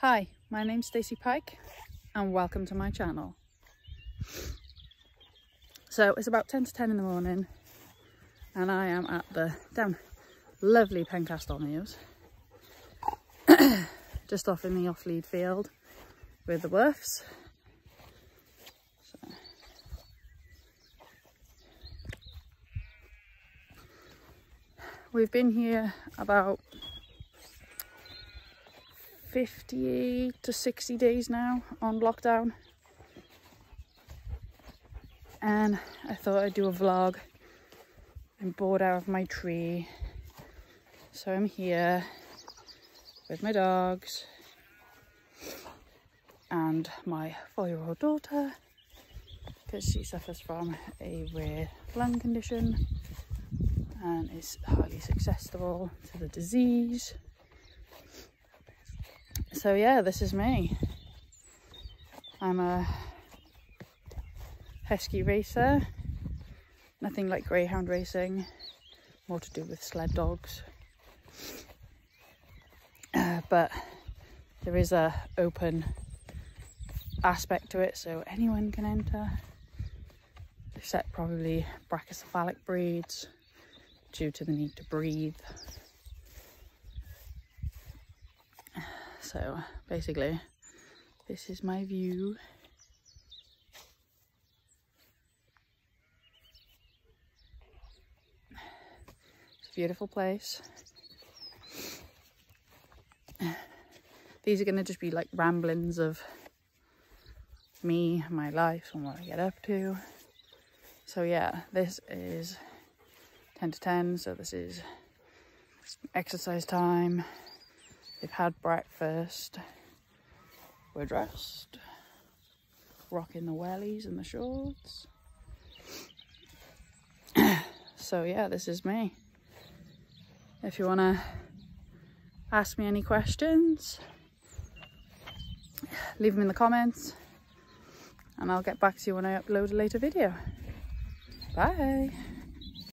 Hi, my name's Stacey Pike and welcome to my channel. So it's about 10 to 10 in the morning and I am at the down lovely Pencastle Mews just off in the off-lead field with the. So. We've been here about 50 to 60 days now on lockdown and I thought I'd do a vlog. I'm bored out of my tree so I'm here with my dogs and my four-year-old daughter because she suffers from a rare lung condition and is highly susceptible to the disease so yeah, this is me. I'm a husky racer. Nothing like greyhound racing, more to do with sled dogs. Uh, but there is a open aspect to it, so anyone can enter. Except probably brachycephalic breeds due to the need to breathe. So basically, this is my view. It's a beautiful place. These are going to just be like ramblings of me, my life, and what I get up to. So yeah, this is 10 to 10, so this is exercise time. They've had breakfast. We're dressed. Rocking the wellies and the shorts. so yeah, this is me. If you want to ask me any questions, leave them in the comments and I'll get back to you when I upload a later video. Bye.